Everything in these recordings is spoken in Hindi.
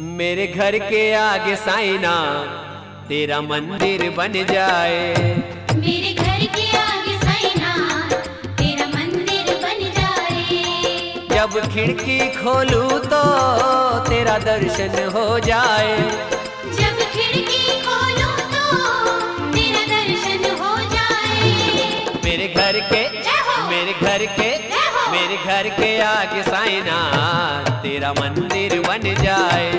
मेरे घर के आगे साइना तेरा मंदिर बन जाए। मेरे घर के आगे साइना तेरा मंदिर बन जाए। जब खिड़की खोलूं तो तेरा दर्शन हो जाए। जब खिड़की खोलो तो तेरा दर्शन हो जाए। मेरे घर के मेरे घर के मेरे घर के आगे साइना तेरा मंदिर बन जाए।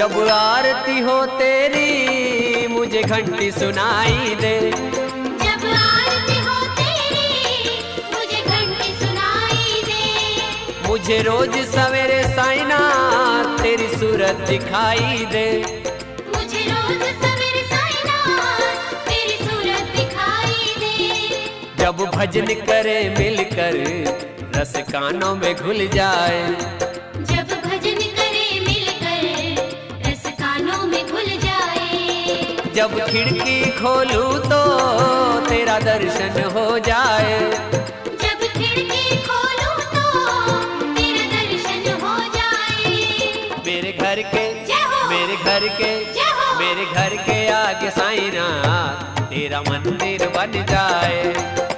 जब आरती हो तेरी मुझे घंटी सुनाई दे। जब आरती हो तेरी मुझे घंटी सुनाई दे। मुझे रोज सवेरे साइना तेरी सूरत दिखाई दे। मुझे रोज सवेरे साइना तेरी सूरत दिखाई दे। जब भजन करे मिलकर रस कानों में घुल जाए। जब खिड़की खोलू तो तेरा दर्शन हो जाए। जब खिड़की खोलू तो तेरा दर्शन हो जाए। मेरे घर के मेरे घर के मेरे घर के आगे साइना तेरा मंदिर बन जाए।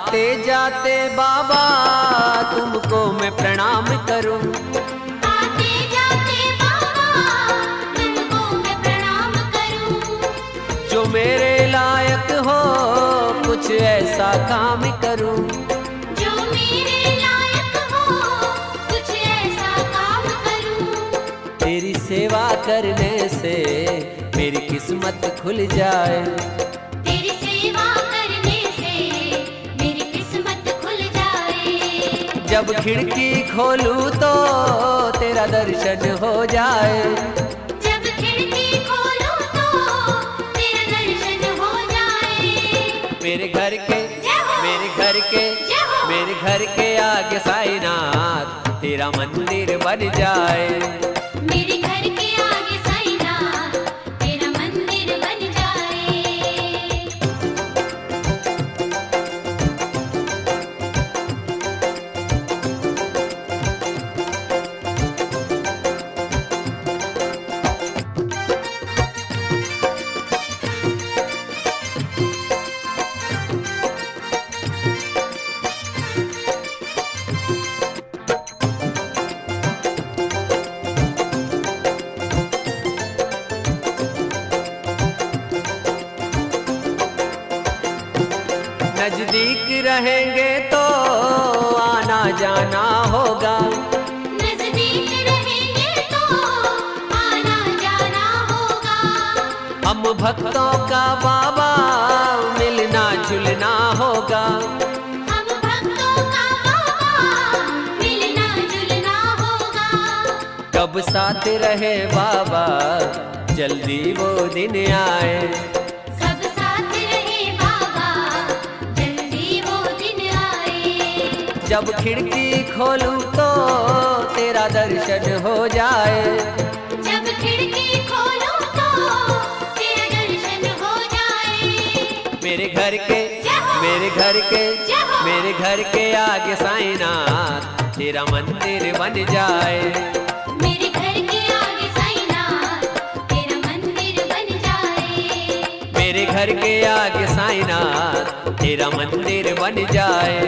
आते जाते बाबा तुमको मैं प्रणाम करूँ। आते जाते बाबा तुमको मैं प्रणाम करूँ। जो मेरे लायक हो कुछ ऐसा काम करूँ। जो मेरे लायक हो कुछ ऐसा काम करूँ। तेरी सेवा करने से मेरी किस्मत खुल जाए। जब खिड़की खोलूं तो तेरा दर्शन हो जाए। जब खिड़की खोलो तो तेरा दर्शन हो जाए। मेरे घर के मेरे घर के मेरे घर के आगे साईनाथ तेरा मंदिर बन जाए। नज़दीक रहेंगे तो आना जाना होगा। नज़दीक रहेंगे तो आना जाना होगा। हम भक्तों का बाबा मिलना जुलना होगा। हम भक्तों का बाबा मिलना जुलना होगा। कब साथ रहे बाबा? जल्दी वो दिन आए। जब खिड़की खोलूं तो तेरा दर्शन हो जाए। जब खिड़की खोलो तो तेरा दर्शन हो जाए। मेरे घर के मेरे घर के मेरे घर के आगे साईनाथ तेरा मंदिर बन जाए। मेरे घर के आगे साइना तेरा मंदिर बन जाए। मेरे घर के आगे साईनाथ तेरा मंदिर बन जाए।